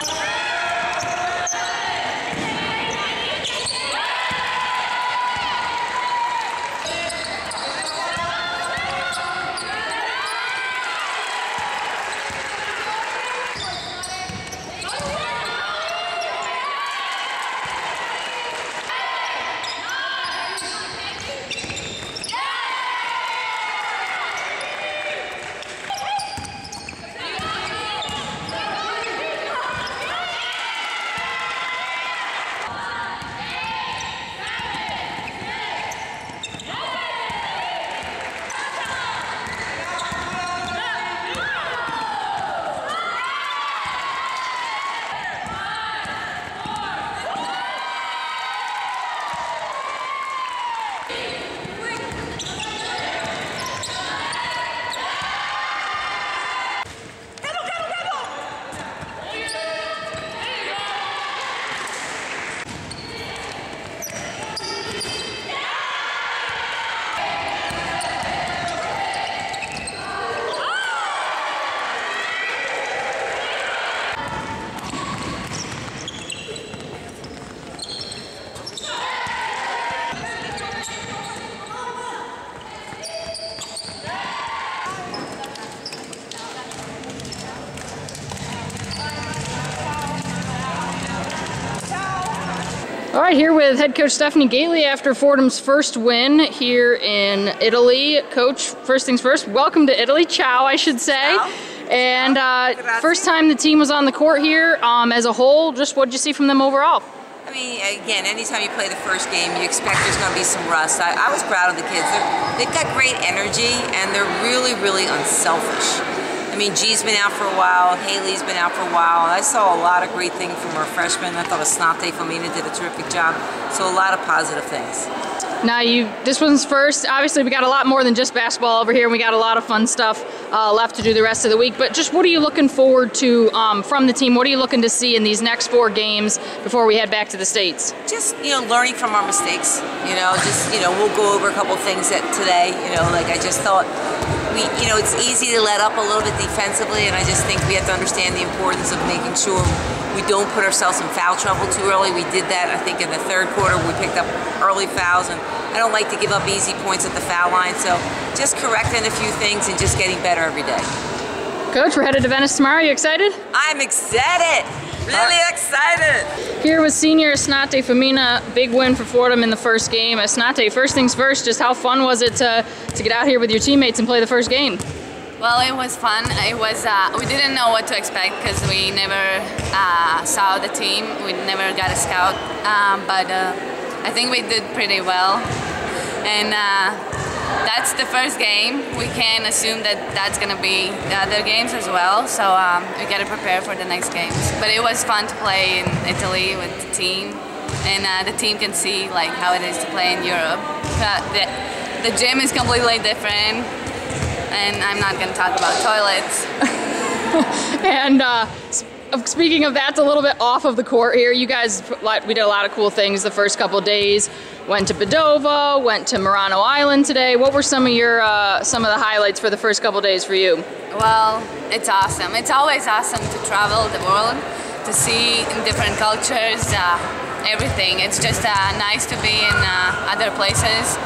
Yeah! All right, here with head coach Stephanie Gaitley after Fordham's first win here in Italy. Coach, first things first, welcome to Italy. Ciao, I should say. Ciao. And uh, first time the team was on the court here um, as a whole, just what did you see from them overall? I mean, again, anytime you play the first game, you expect there's going to be some rust. I, I was proud of the kids. They're, they've got great energy, and they're really, really unselfish. I mean, G's been out for a while, Haley's been out for a while. I saw a lot of great things from our freshmen. I thought Asnate Famina did a terrific job. So a lot of positive things. Now you, this one's first. Obviously, we got a lot more than just basketball over here, and we got a lot of fun stuff uh, left to do the rest of the week. But just what are you looking forward to um, from the team? What are you looking to see in these next four games before we head back to the states? Just you know, learning from our mistakes. You know, just you know, we'll go over a couple things that today. You know, like I just thought we, you know, it's easy to let up a little bit defensively, and I just think we have to understand the importance of making sure we don't put ourselves in foul trouble too early. We did that, I think, in the third quarter. We picked up early fouls, and I don't like to give up easy points at the foul line. So just correcting a few things and just getting better every day. Coach, we're headed to Venice tomorrow. Are You excited? I'm excited. Really excited. Here with senior Asnate Famina, big win for Fordham in the first game. Asnate, first things first, just how fun was it to, to get out here with your teammates and play the first game? Well, it was fun. It was. Uh, we didn't know what to expect because we never uh, saw the team. We never got a scout, um, but uh, I think we did pretty well. And uh, that's the first game. We can assume that that's going to be the other games as well. So um, we got to prepare for the next games. But it was fun to play in Italy with the team, and uh, the team can see like how it is to play in Europe. the, the gym is completely different, and I'm not going to talk about toilets. and. Uh, speaking of that's a little bit off of the court here. You guys we did a lot of cool things the first couple days. Went to Padova went to Murano Island today. What were some of your uh, some of the highlights for the first couple days for you? Well it's awesome. It's always awesome to travel the world to see different cultures uh, everything. It's just uh, nice to be in uh, other places.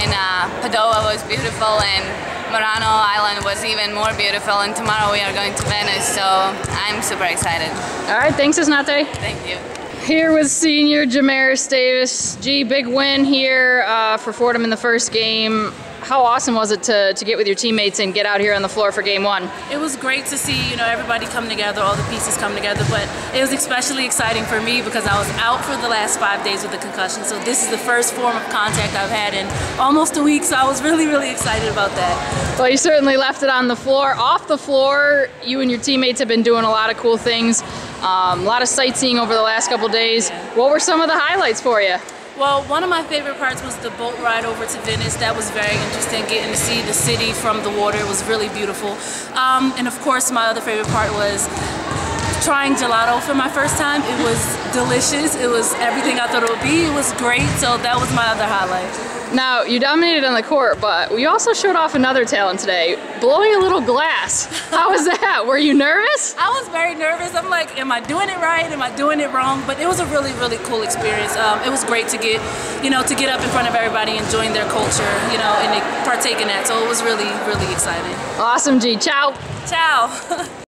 And uh, Padova was beautiful and Murano Island was even more beautiful and tomorrow we are going to Venice so I'm super excited. All right, thanks Asnate. Thank you. Here with senior Jamaris Davis. Gee, big win here uh, for Fordham in the first game how awesome was it to, to get with your teammates and get out here on the floor for game one? It was great to see, you know, everybody come together, all the pieces come together, but it was especially exciting for me because I was out for the last five days with a concussion. So this is the first form of contact I've had in almost a week, so I was really, really excited about that. Well, you certainly left it on the floor. Off the floor, you and your teammates have been doing a lot of cool things. Um, a lot of sightseeing over the last couple days. What were some of the highlights for you? Well, one of my favorite parts was the boat ride over to Venice. That was very interesting, getting to see the city from the water. It was really beautiful. Um, and of course, my other favorite part was trying gelato for my first time. It was delicious. It was everything I thought it would be. It was great. So that was my other highlight. Now, you dominated on the court, but you also showed off another talent today, blowing a little glass. How was that? Were you nervous? I was very nervous. I'm like, am I doing it right? Am I doing it wrong? But it was a really, really cool experience. Um, it was great to get, you know, to get up in front of everybody and join their culture, you know, and partake in that. So it was really, really exciting. Awesome, G. Ciao. Ciao.